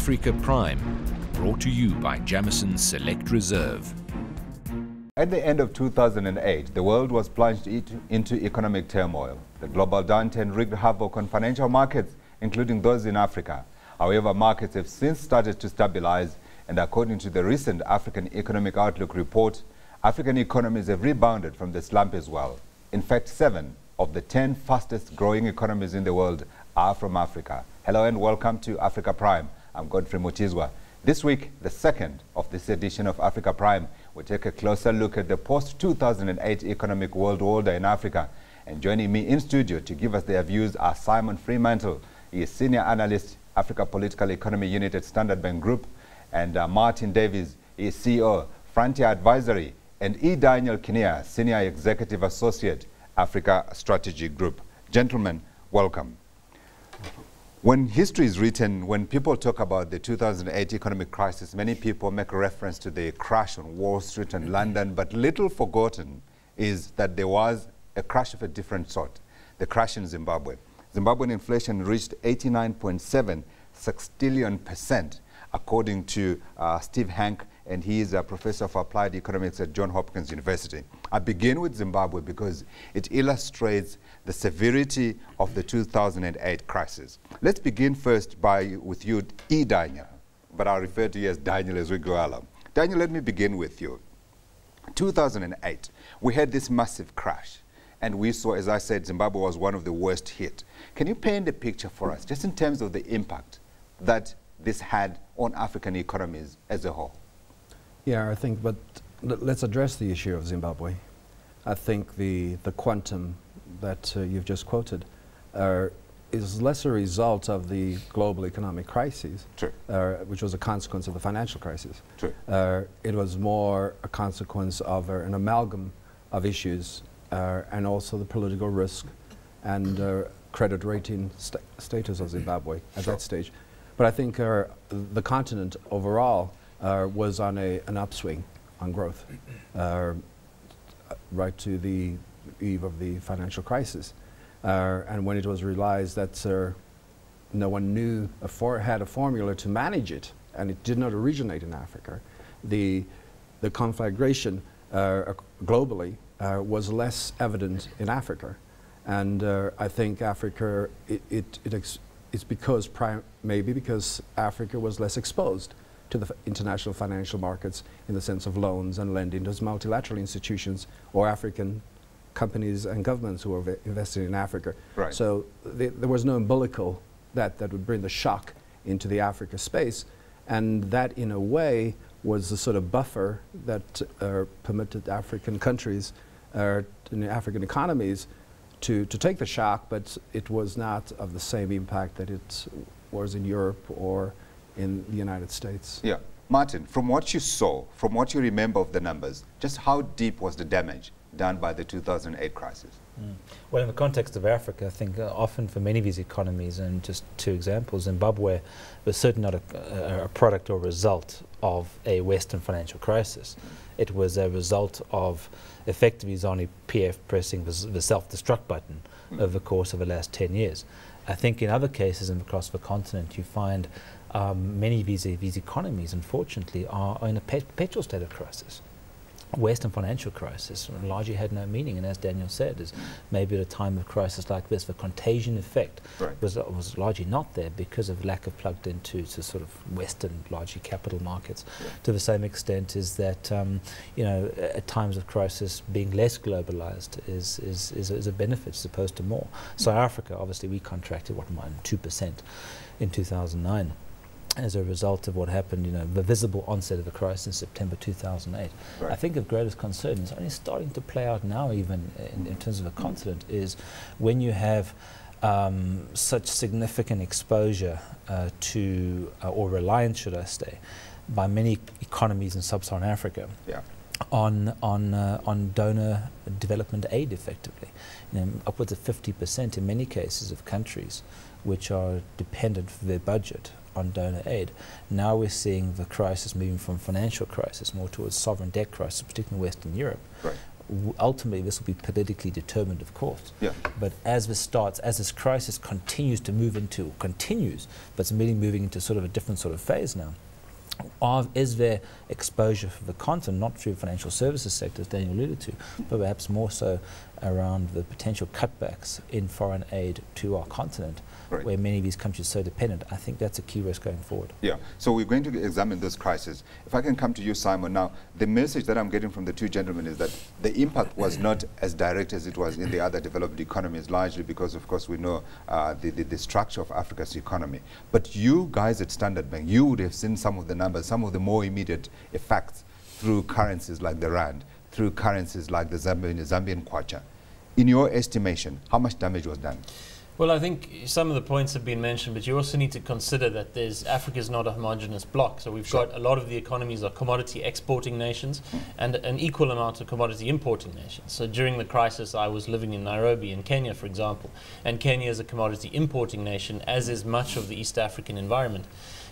Africa Prime, brought to you by Jameson Select Reserve. At the end of 2008, the world was plunged into economic turmoil. The global downturn wreaked havoc on financial markets, including those in Africa. However, markets have since started to stabilize, and according to the recent African Economic Outlook report, African economies have rebounded from the slump as well. In fact, seven of the 10 fastest growing economies in the world are from Africa. Hello and welcome to Africa Prime. I'm Godfrey Mutizwa. This week, the second of this edition of Africa Prime, we take a closer look at the post-2008 economic world order in Africa. And joining me in studio to give us their views are Simon Freemantle. He is Senior Analyst, Africa Political Economy Unit at Standard Bank Group. And uh, Martyn Davies is CEO, Frontier Advisory. And E. Daniel Kinnear, Senior Executive Associate, Africa Strategy Group. Gentlemen, welcome. When history is written, when people talk about the 2008 economic crisis, many people make reference to the crash on Wall Street and London, but little forgotten is that there was a crash of a different sort, the crash in Zimbabwe. Zimbabwean inflation reached 89.7 sextillion percent, according to uh, Steve Hanke, and he is a professor of applied economics at Johns Hopkins University. I begin with Zimbabwe because it illustrates the severity of the 2008 crisis. Let's begin first by with you, E. Daniel, but I'll refer to you as Daniel as we go along. Daniel, let me begin with you. 2008, we had this massive crash, and we saw, as I said, Zimbabwe was one of the worst hit. Can you paint a picture for us, just in terms of the impact that this had on African economies as a whole? Yeah, I think, but let's address the issue of Zimbabwe. I think the, the quantum that uh, you've just quoted uh, is less a result of the global economic crisis, uh, which was a consequence of the financial crisis. Uh, it was more a consequence of uh, an amalgam of issues uh, and also the political risk and credit rating st status of Zimbabwe at sure. that stage. But I think the continent overall was on a, an upswing on growth right to the eve of the financial crisis. Uh, and when it was realized that uh, no one knew, a had a formula to manage it, and it did not originate in Africa, the, the conflagration uh, globally uh, was less evident in Africa. And uh, I think Africa, it, it, it it's because, maybe because Africa was less exposed to the international financial markets in the sense of loans and lending. Those multilateral institutions or African companies and governments who are investing in Africa. Right. So there was no umbilical that, that would bring the shock into the Africa space. And that, in a way, was the sort of buffer that uh, permitted African countries uh, and African economies to, to take the shock, but it was not of the same impact that it was in Europe or in the United States. Yeah. Martyn, from what you saw, from what you remember of the numbers, just how deep was the damage done by the 2008 crisis? Mm. Well, in the context of Africa, I think uh, often for many of these economies, and just two examples, Zimbabwe was certainly not a, a, product or result of a Western financial crisis. It was a result of effectively ZANU PF pressing the, the self-destruct button mm. over the course of the last 10 years. I think in other cases and across the continent, you find um, many of these, these economies, unfortunately, are, are in a perpetual state of crisis. Western financial crisis largely had no meaning, and as Daniel said, is maybe at a time of crisis like this, the contagion effect right. was was largely not there because of lack of plugged into to sort of Western, largely capital markets. Yeah. To the same extent, is that um, you know at times of crisis, being less globalized is is is, is a benefit as opposed to more. So Africa, obviously, we contracted what two percent in 2009 as a result of what happened, you know, the visible onset of the crisis in September 2008. Right. I think of greatest concern is only starting to play out now, even in, in terms of a continent, is when you have um, such significant exposure uh, to, uh, or reliance, should I say, by many economies in sub-Saharan Africa. Yeah. On on uh, on donor development aid, effectively, you know, upwards of 50% in many cases of countries which are dependent for their budget on donor aid. Now we're seeing the crisis moving from financial crisis more towards sovereign debt crisis, particularly in Western Europe. Right. W- Ultimately, this will be politically determined, of course. Yeah. But as this starts, as this crisis continues to move into, continues, but it's merely moving into sort of a different sort of phase now. Are, is there exposure for the continent, not through financial services sector, as Daniel alluded to, but perhaps more so around the potential cutbacks in foreign aid to our continent, Right. where many of these countries are so dependent? I think that's a key risk going forward. Yeah, so we're going to examine this crisis. If I can come to you, Simon, now, the message that I'm getting from the two gentlemen is that the impact was not as direct as it was in the other developed economies, largely because, of course, we know uh, the, the, the structure of Africa's economy. But you guys at Standard Bank, you would have seen some of the numbers, some of the more immediate effects through currencies like the Rand, through currencies like the Zambian, Zambian Kwacha. In your estimation, how much damage was done? Well, I think some of the points have been mentioned, but you also need to consider that there's Africa is not a homogenous block. So we've Sure. got a lot of the economies are commodity exporting nations, and an equal amount of commodity importing nations. So during the crisis, I was living in Nairobi, in Kenya, for example, and Kenya is a commodity importing nation, as is much of the East African environment.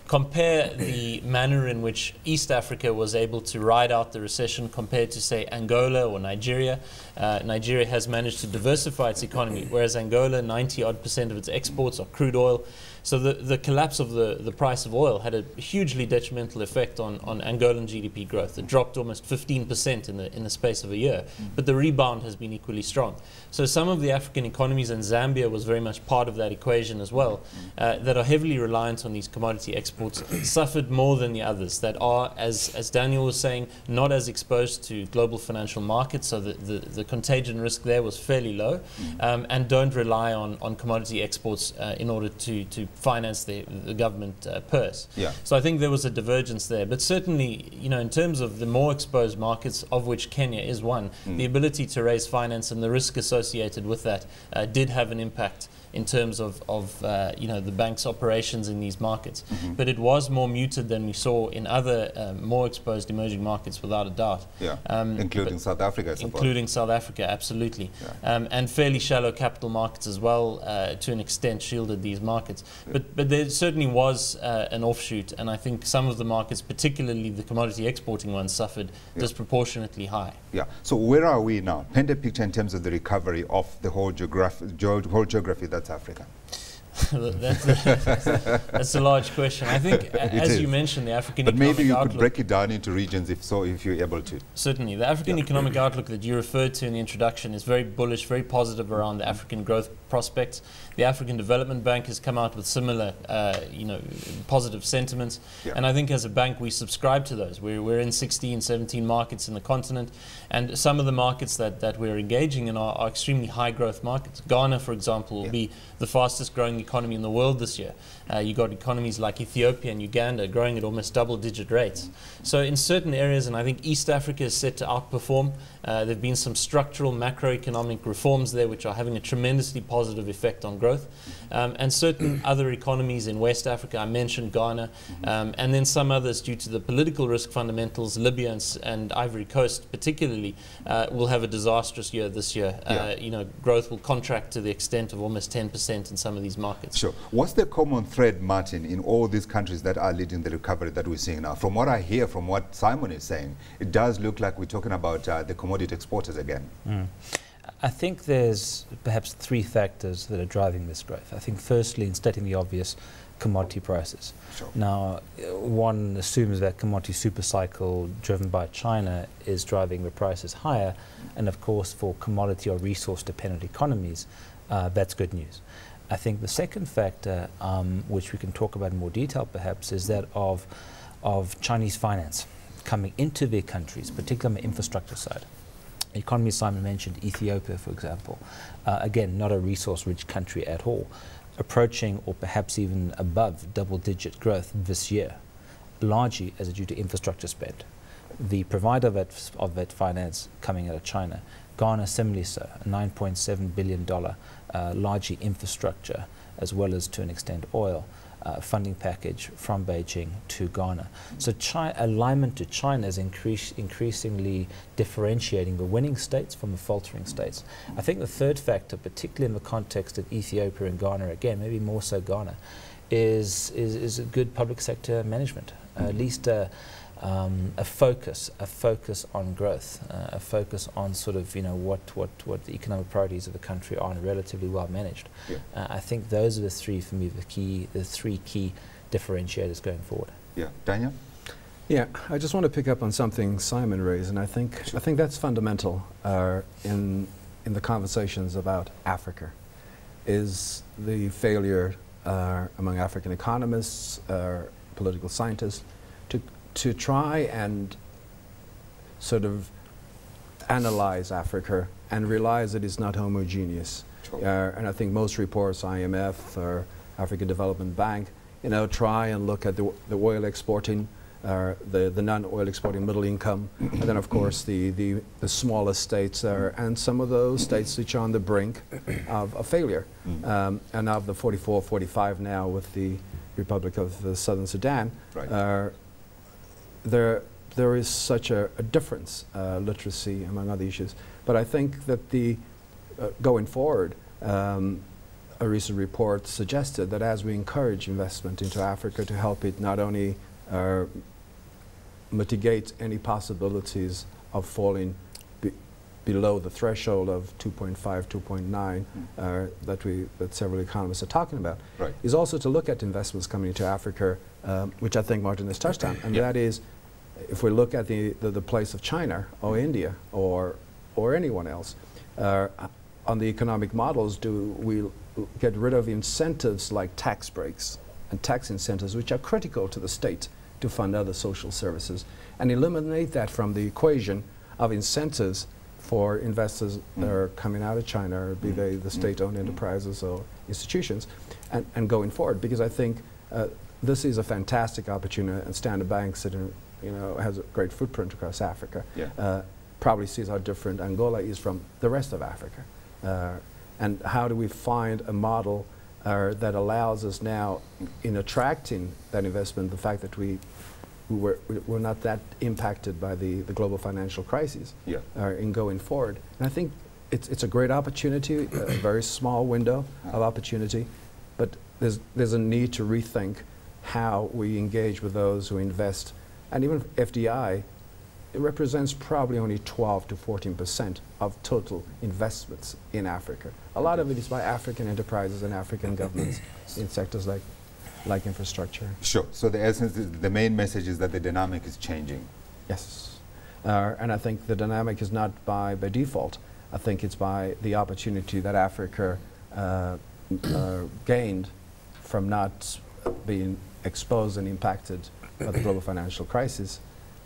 Compare the manner in which East Africa was able to ride out the recession compared to, say, Angola or Nigeria. Uh, Nigeria has managed to diversify its economy, whereas Angola, 90 odd percent of its exports are crude oil. So the, the collapse of the, the price of oil had a hugely detrimental effect on, on Angolan GDP growth. It dropped almost 15% in the, in the space of a year, but the rebound has been equally strong. So some of the African economies, and Zambia was very much part of that equation as well, uh, that are heavily reliant on these commodity exports, suffered more than the others that are, as, as Daniel was saying, not as exposed to global financial markets, so the, the, the contagion risk there was fairly low, um, and don't rely on, on commodity exports uh, in order to, to finance the, the government uh, purse. Yeah. So I think there was a divergence there. But certainly, you know, in terms of the more exposed markets, of which Kenya is one, the ability to raise finance and the risk associated with that uh, did have an impact in terms of, of uh, you know, the bank's operations in these markets. But it was more muted than we saw in other um, more exposed emerging markets, without a doubt. Yeah, Um, including South Africa. Including South Africa, absolutely. Yeah. Um, and fairly shallow capital markets as well, uh, to an extent, shielded these markets. But, but there certainly was uh, an offshoot, and I think some of the markets, particularly the commodity exporting ones, suffered Yeah. disproportionately high. Yeah. So where are we now? Paint a picture in terms of the recovery of the whole, geograph- geo- whole geography that's Africa. that's, a, that's a large question. I think, as you mentioned, the African But economic maybe you outlook. could break it down into regions if so, if you're able to. Certainly. The African Yeah. economic outlook that you referred to in the introduction is very bullish, very positive around the African growth prospects. The African Development Bank has come out with similar, uh, you know, positive sentiments. Yeah. And I think as a bank, we subscribe to those. We're, we're in 16, 17 markets in the continent. And some of the markets that, that we're engaging in are, are extremely high growth markets. Ghana, for example, will Yeah. be the fastest growing economy in the world this year. Uh, you got economies like Ethiopia and Uganda growing at almost double digit rates. So in certain areas, and I think East Africa is set to outperform. Uh, there have been some structural macroeconomic reforms there which are having a tremendously positive effect on growth. Um, and certain other economies in West Africa, I mentioned Ghana, um, and then some others due to the political risk fundamentals, Libya and, and Ivory Coast particularly, uh, will have a disastrous year this year. Uh, Yeah. you know, growth will contract to the extent of almost 10% in some of these markets. Sure. What's the common thread, Martyn, in all these countries that are leading the recovery that we're seeing now? From what I hear, from what Simon is saying, it does look like we're talking about uh, the commodity exporters again. I think there's perhaps three factors that are driving this growth. I think firstly, in stating the obvious, commodity prices. Sure. Now, one assumes that commodity super cycle driven by China is driving the prices higher, and of course, for commodity or resource dependent economies, uh, that's good news. I think the second factor, um, which we can talk about in more detail perhaps, is that of, of Chinese finance coming into their countries, particularly on the infrastructure side. Economy Simon mentioned Ethiopia, for example. Uh, again, not a resource rich country at all, approaching or perhaps even above double digit growth this year, largely as a due to infrastructure spend. The provider of that, of that finance coming out of China, Ghana similarly so, a $9.7 billion, uh, largely infrastructure as well as to an extent oil. Uh, funding package from Beijing to Ghana. So alignment to China is increasingly differentiating the winning states from the faltering states. I think the third factor, particularly in the context of Ethiopia and Ghana, again, maybe more so Ghana, is, is, is good public sector management. Uh, at least uh, um, a focus, a focus on growth, uh, a focus on sort of you know what, what, what the economic priorities of the country are and relatively well managed. Yeah. Uh, I think those are the three for me, the key, the three key differentiators going forward. Yeah, Daniel? Yeah, I just want to pick up on something Simon raised, and I think I think that's fundamental uh, in in the conversations about Africa, is the failure uh, among African economists, uh, political scientists, to try and sort of analyze Africa and realize that it's not homogeneous. Sure. Uh, and I think most reports, IMF or African Development Bank, you know, try and look at the, the oil exporting, uh, the, the non-oil exporting middle income, and then of course the, the, the smaller states there, and some of those states which are on the brink of, a failure. Um, and of the 44, 45 now with the Republic of uh, Southern Sudan, Right. There, there is such a, a difference, uh, literacy among other issues. But I think that the, uh, going forward, um, a recent report suggested that as we encourage investment into Africa to help it not only uh, mitigate any possibilities of falling be below the threshold of 2.5, 2.9 uh, that we that several economists are talking about, Right. is also to look at investments coming into Africa, um, which I think Martyn has touched on, and Yeah. that is, if we look at the, the, the place of China or India or or anyone else, uh, on the economic models, do we get rid of incentives like tax breaks and tax incentives, which are critical to the state to fund other social services, and eliminate that from the equation of incentives for investors that are coming out of China, be they the state-owned enterprises or institutions, and, and going forward. Because I think uh, this is a fantastic opportunity, and Standard Bank, sitting, you know, has a great footprint across Africa. Yeah. Uh, probably sees how different Angola is from the rest of Africa. Uh, and how do we find a model uh, that allows us now, in attracting that investment, the fact that we, we were, we were not that impacted by the, the global financial crisis Yeah. uh, in going forward. And I think it's, it's a great opportunity, a very small window of opportunity, but there's, there's a need to rethink how we engage with those who invest. And even FDI, it represents probably only 12 to 14 percent of total investments in Africa. A lot of it is by African enterprises and African governments in sectors like, like infrastructure. Sure. So the essence, is, the main message is that the dynamic is changing. Yes. Uh, and I think the dynamic is not by, by default. I think it's by the opportunity that Africa uh, uh, gained from not being exposed and impacted by the global financial crisis.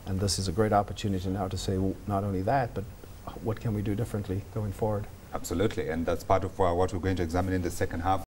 And this is a great opportunity now to say not only that, but what can we do differently going forward? Absolutely. And that's part of uh, what we're going to examine in the second half.